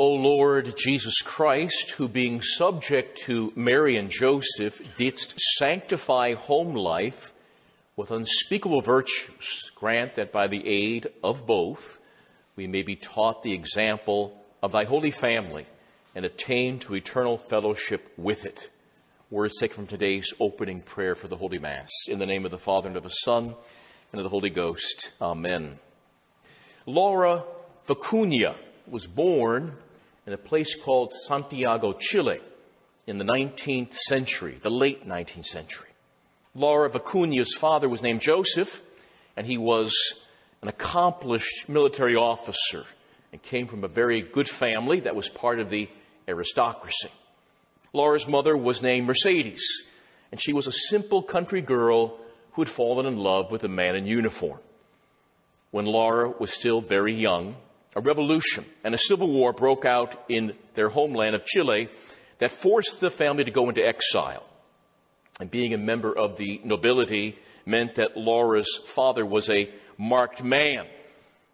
O Lord Jesus Christ, who being subject to Mary and Joseph, didst sanctify home life with unspeakable virtues, grant that by the aid of both we may be taught the example of thy holy family and attain to eternal fellowship with it. Words taken from today's opening prayer for the Holy Mass. In the name of the Father and of the Son and of the Holy Ghost. Amen. Laura Vicuña was born in a place called Santiago, Chile, in the 19th century, the late 19th century. Laura Vicuña's father was named Joseph, and he was an accomplished military officer and came from a very good family that was part of the aristocracy. Laura's mother was named Mercedes, and she was a simple country girl who had fallen in love with a man in uniform. When Laura was still very young, a revolution and a civil war broke out in their homeland of Chile that forced the family to go into exile. And being a member of the nobility meant that Laura's father was a marked man,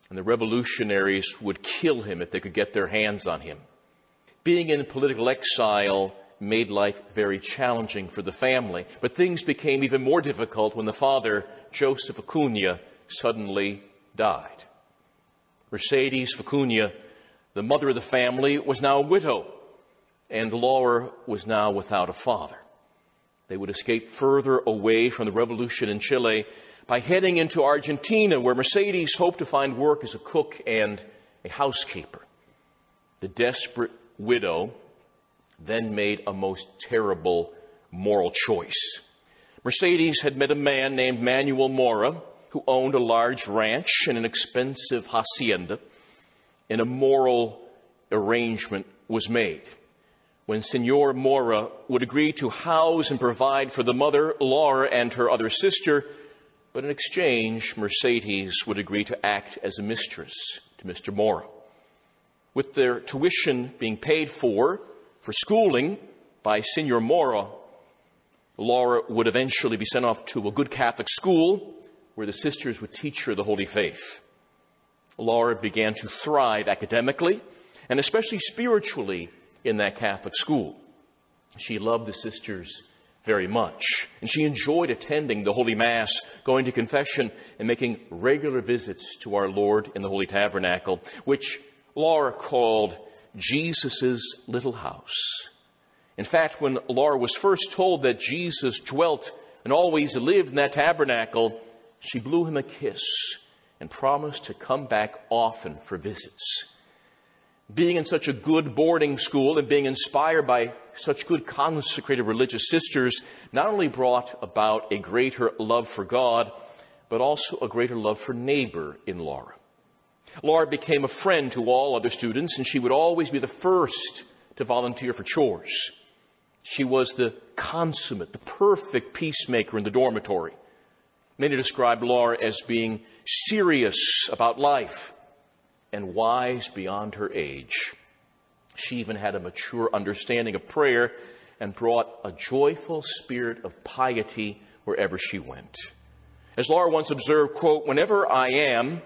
and the revolutionaries would kill him if they could get their hands on him. Being in political exile made life very challenging for the family, but things became even more difficult when the father, Joseph Vicuña, suddenly died. Mercedes Vicuña, the mother of the family, was now a widow, and Laura was now without a father. They would escape further away from the revolution in Chile by heading into Argentina, where Mercedes hoped to find work as a cook and a housekeeper. The desperate widow then made a most terrible moral choice. Mercedes had met a man named Manuel Mora, who owned a large ranch and an expensive hacienda, and a moral arrangement was made. When Senor Mora would agree to house and provide for the mother, Laura, and her other sister, but in exchange, Mercedes would agree to act as a mistress to Mr. Mora. With their tuition being paid for, for schooling by Senor Mora, Laura would eventually be sent off to a good Catholic school where the sisters would teach her the Holy Faith. Laura began to thrive academically and especially spiritually in that Catholic school. She loved the sisters very much, and she enjoyed attending the Holy Mass, going to confession, and making regular visits to our Lord in the Holy Tabernacle, which Laura called Jesus' little house. In fact, when Laura was first told that Jesus dwelt and always lived in that tabernacle, she blew him a kiss and promised to come back often for visits. Being in such a good boarding school and being inspired by such good consecrated religious sisters not only brought about a greater love for God, but also a greater love for neighbor in Laura. Laura became a friend to all other students, and she would always be the first to volunteer for chores. She was the consummate, the perfect peacemaker in the dormitory. Many describe Laura as being serious about life and wise beyond her age. She even had a mature understanding of prayer and brought a joyful spirit of piety wherever she went. As Laura once observed, quote, whenever I am,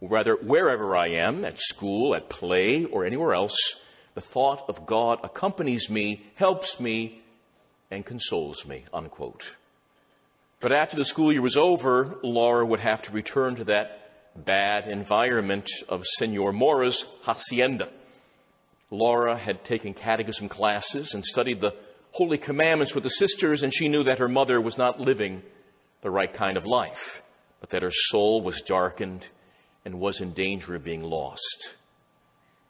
rather wherever I am, at school, at play, or anywhere else, the thought of God accompanies me, helps me, and consoles me, unquote. But after the school year was over, Laura would have to return to that bad environment of Senor Mora's hacienda. Laura had taken catechism classes and studied the Holy Commandments with the sisters, and she knew that her mother was not living the right kind of life, but that her soul was darkened and was in danger of being lost.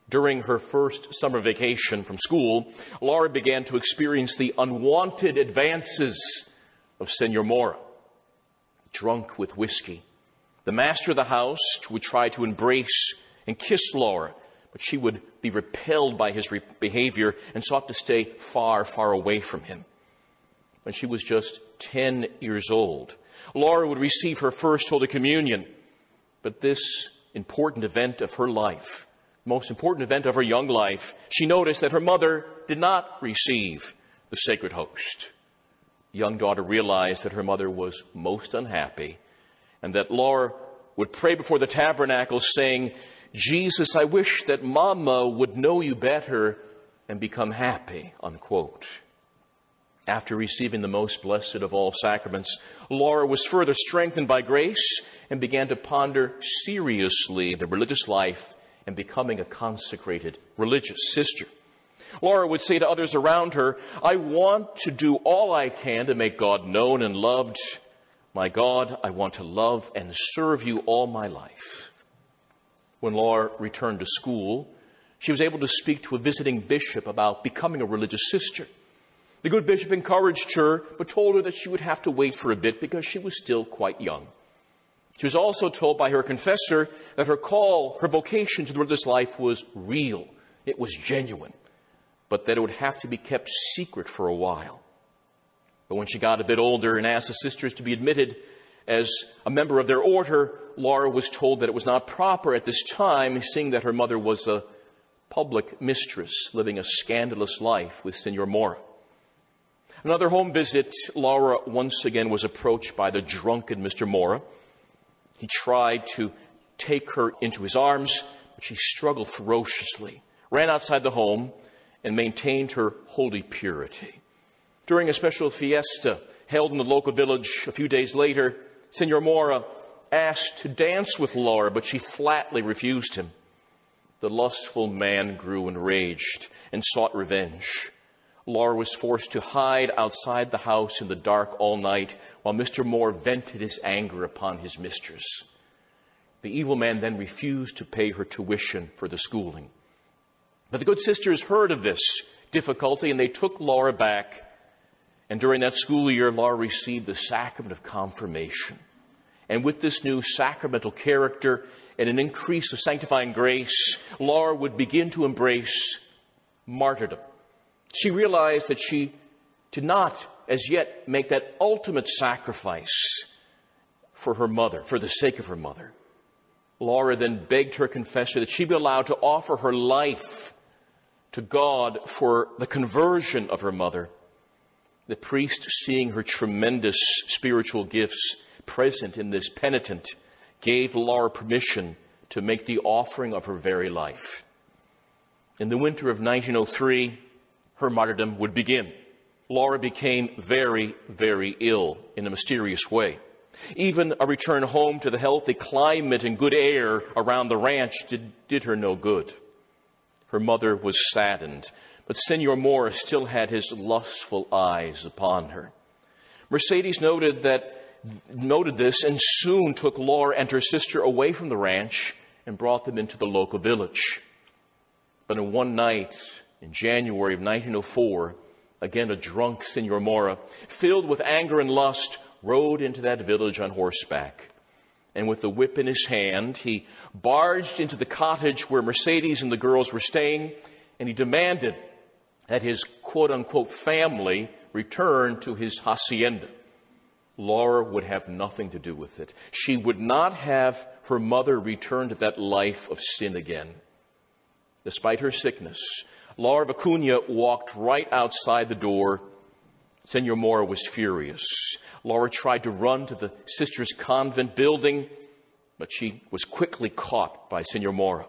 During her first summer vacation from school, Laura began to experience the unwanted advances of Senor Mora, drunk with whiskey. The master of the house would try to embrace and kiss Laura, but she would be repelled by his re- behavior and sought to stay far, far away from him. When she was just 10 years old, Laura would receive her first Holy Communion. But this important event of her life, most important event of her young life, she noticed that her mother did not receive the sacred host young daughter realized that her mother was most unhappy and that Laura would pray before the tabernacle saying, Jesus, I wish that Mama would know you better and become happy, unquote. After receiving the most blessed of all sacraments, Laura was further strengthened by grace and began to ponder seriously the religious life and becoming a consecrated religious sister. Laura would say to others around her, I want to do all I can to make God known and loved. My God, I want to love and serve you all my life. When Laura returned to school, she was able to speak to a visiting bishop about becoming a religious sister. The good bishop encouraged her, but told her that she would have to wait for a bit because she was still quite young. She was also told by her confessor that her call, her vocation to the religious life was real. It was genuine but that it would have to be kept secret for a while. But when she got a bit older and asked the sisters to be admitted as a member of their order, Laura was told that it was not proper at this time, seeing that her mother was a public mistress living a scandalous life with Senor Mora. Another home visit, Laura once again was approached by the drunken Mr. Mora. He tried to take her into his arms, but she struggled ferociously, ran outside the home, and maintained her holy purity. During a special fiesta held in the local village a few days later, Senor Mora asked to dance with Laura, but she flatly refused him. The lustful man grew enraged and sought revenge. Laura was forced to hide outside the house in the dark all night while Mr. Mora vented his anger upon his mistress. The evil man then refused to pay her tuition for the schooling. But the good sisters heard of this difficulty and they took Laura back. And during that school year, Laura received the sacrament of confirmation. And with this new sacramental character and an increase of sanctifying grace, Laura would begin to embrace martyrdom. She realized that she did not as yet make that ultimate sacrifice for her mother, for the sake of her mother. Laura then begged her confessor that she be allowed to offer her life to God for the conversion of her mother. The priest, seeing her tremendous spiritual gifts present in this penitent, gave Laura permission to make the offering of her very life. In the winter of 1903, her martyrdom would begin. Laura became very, very ill in a mysterious way. Even a return home to the healthy climate and good air around the ranch did, did her no good. Her mother was saddened, but Senor Mora still had his lustful eyes upon her. Mercedes noted that noted this and soon took Laura and her sister away from the ranch and brought them into the local village. But in one night in January of 1904, again a drunk Senor Mora, filled with anger and lust, rode into that village on horseback and with the whip in his hand, he barged into the cottage where Mercedes and the girls were staying, and he demanded that his quote unquote family return to his hacienda. Laura would have nothing to do with it. She would not have her mother return to that life of sin again. Despite her sickness, Laura Vicuña walked right outside the door. Senor Mora was furious. Laura tried to run to the sisters' convent building, but she was quickly caught by Senor Mora.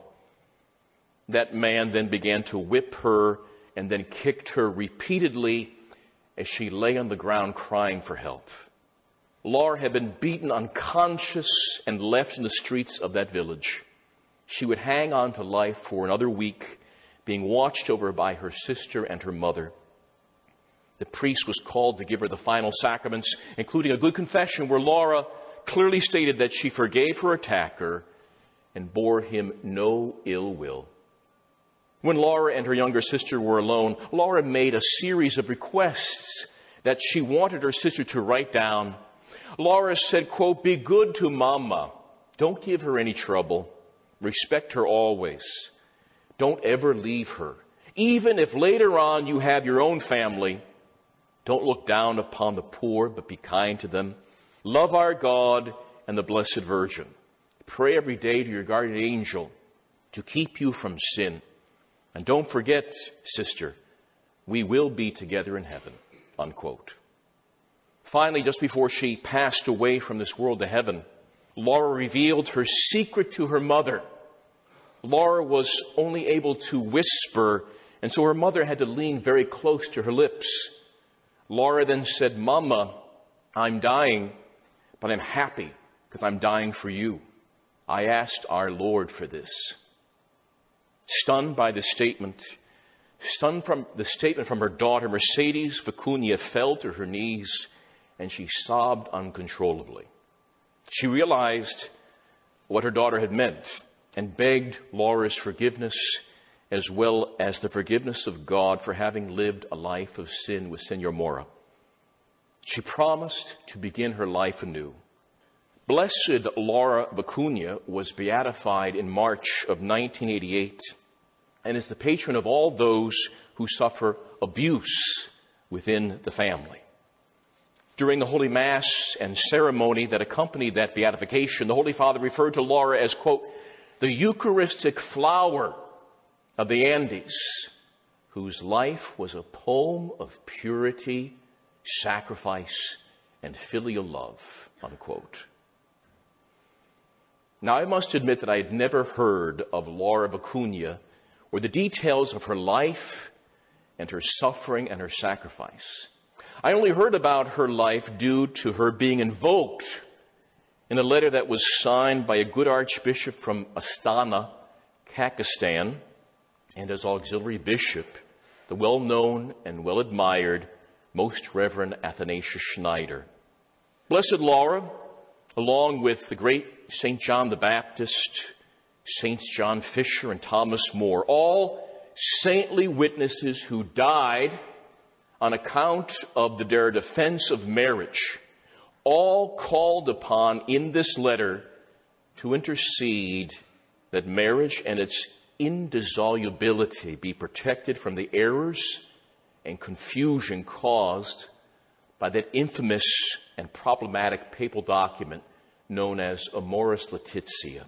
That man then began to whip her and then kicked her repeatedly as she lay on the ground crying for help. Laura had been beaten unconscious and left in the streets of that village. She would hang on to life for another week, being watched over by her sister and her mother. The priest was called to give her the final sacraments, including a good confession where Laura clearly stated that she forgave her attacker and bore him no ill will. When Laura and her younger sister were alone, Laura made a series of requests that she wanted her sister to write down. Laura said, quote, be good to mama. Don't give her any trouble. Respect her always. Don't ever leave her. Even if later on you have your own family, don't look down upon the poor, but be kind to them. Love our God and the Blessed Virgin. Pray every day to your guardian angel to keep you from sin. And don't forget, sister, we will be together in heaven. Unquote. Finally, just before she passed away from this world to heaven, Laura revealed her secret to her mother. Laura was only able to whisper, and so her mother had to lean very close to her lips. Laura then said, Mama, I'm dying, but I'm happy because I'm dying for you. I asked our Lord for this. Stunned by the statement, stunned from the statement from her daughter, Mercedes Vicuña fell to her knees and she sobbed uncontrollably. She realized what her daughter had meant and begged Laura's forgiveness as well as the forgiveness of God for having lived a life of sin with Senor Mora. She promised to begin her life anew. Blessed Laura Vicuña was beatified in March of 1988 and is the patron of all those who suffer abuse within the family. During the Holy Mass and ceremony that accompanied that beatification, the Holy Father referred to Laura as, quote, the Eucharistic flower of the Andes, whose life was a poem of purity, sacrifice, and filial love, unquote. Now, I must admit that I had never heard of Laura Vicuña or the details of her life and her suffering and her sacrifice. I only heard about her life due to her being invoked in a letter that was signed by a good archbishop from Astana, Kazakhstan, and as auxiliary bishop, the well known and well admired Most Reverend Athanasius Schneider. Blessed Laura, along with the great St. John the Baptist, Saints John Fisher and Thomas More, all saintly witnesses who died on account of the, their defense of marriage, all called upon in this letter to intercede that marriage and its indissolubility be protected from the errors and confusion caused by that infamous and problematic papal document known as Amoris Laetitia,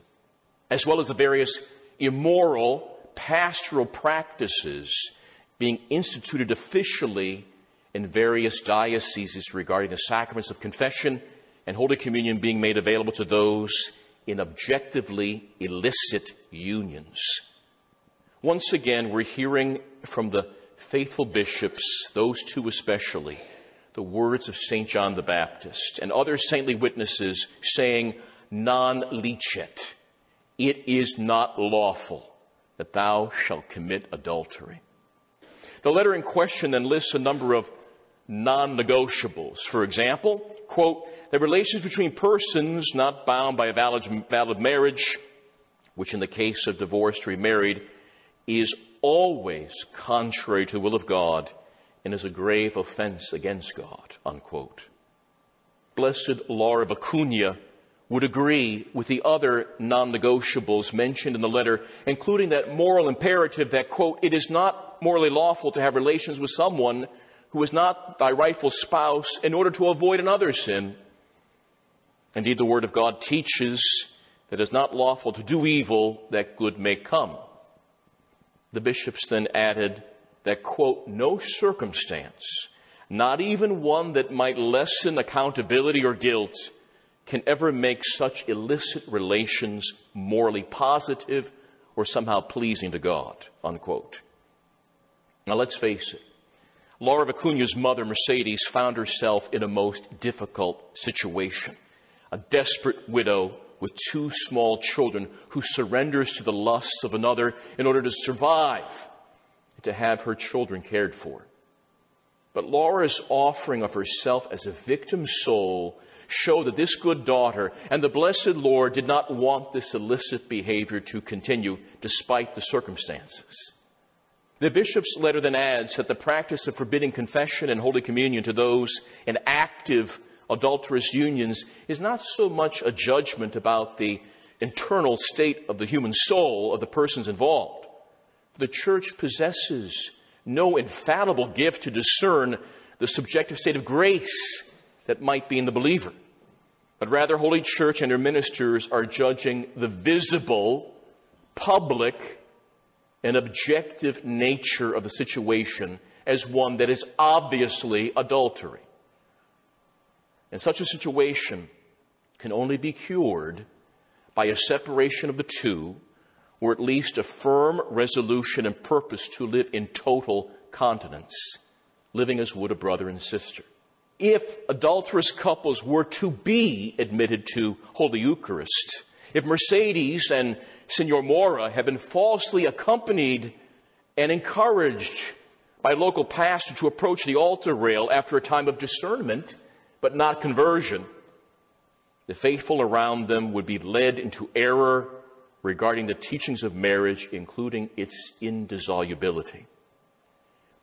as well as the various immoral pastoral practices being instituted officially in various dioceses regarding the sacraments of confession and Holy Communion being made available to those in objectively illicit unions. Once again, we're hearing from the faithful bishops, those two especially, the words of St. John the Baptist and other saintly witnesses saying, non licet, it is not lawful that thou shalt commit adultery. The letter in question then lists a number of non negotiables. For example, quote, the relations between persons not bound by a valid, valid marriage, which in the case of divorced remarried is always contrary to the will of God and is a grave offense against God, unquote. Blessed Laura Vicuña would agree with the other non-negotiables mentioned in the letter, including that moral imperative that, quote, it is not morally lawful to have relations with someone who is not thy rightful spouse in order to avoid another sin. Indeed, the Word of God teaches that it is not lawful to do evil that good may come. The bishops then added that, quote, no circumstance, not even one that might lessen accountability or guilt, can ever make such illicit relations morally positive or somehow pleasing to God, unquote. Now let's face it. Laura Vicuña's mother, Mercedes, found herself in a most difficult situation. A desperate widow with two small children who surrenders to the lusts of another in order to survive and to have her children cared for. But Laura's offering of herself as a victim soul showed that this good daughter and the blessed Lord did not want this illicit behavior to continue despite the circumstances. The bishop's letter then adds that the practice of forbidding confession and Holy Communion to those in active adulterous unions is not so much a judgment about the internal state of the human soul of the persons involved. The church possesses no infallible gift to discern the subjective state of grace that might be in the believer. But rather, Holy Church and her ministers are judging the visible, public, and objective nature of the situation as one that is obviously adultery. And such a situation can only be cured by a separation of the two or at least a firm resolution and purpose to live in total continence, living as would a brother and sister. If adulterous couples were to be admitted to Holy Eucharist, if Mercedes and Senor Mora have been falsely accompanied and encouraged by a local pastor to approach the altar rail after a time of discernment, but not conversion, the faithful around them would be led into error regarding the teachings of marriage, including its indissolubility.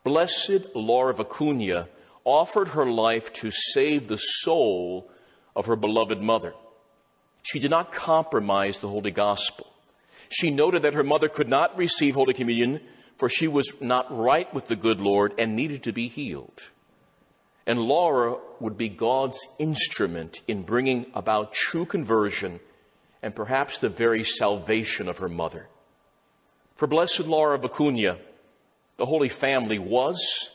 Blessed Laura Vicuña offered her life to save the soul of her beloved mother. She did not compromise the Holy Gospel. She noted that her mother could not receive Holy Communion for she was not right with the good Lord and needed to be healed. And Laura would be God's instrument in bringing about true conversion and perhaps the very salvation of her mother. For Blessed Laura Vicuña, the Holy Family was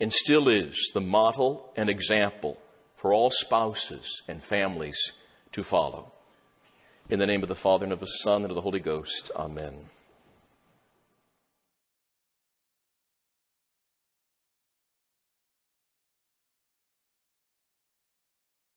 and still is the model and example for all spouses and families to follow. In the name of the Father and of the Son and of the Holy Ghost, Amen.